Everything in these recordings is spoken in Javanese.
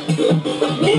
Yeah.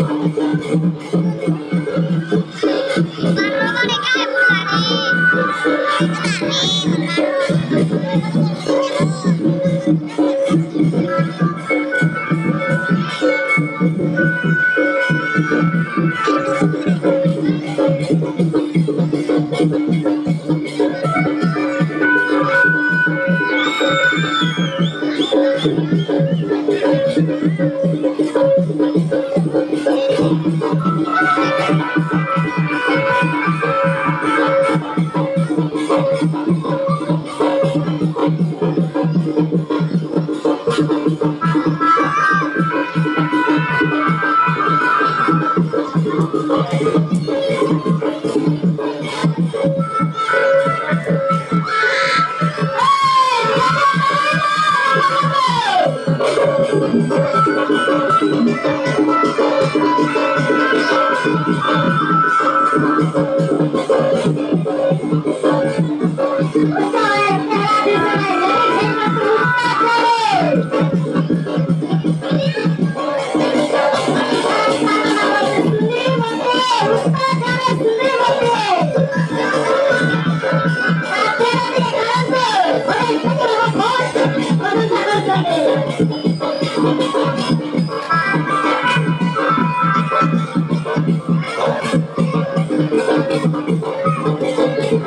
何?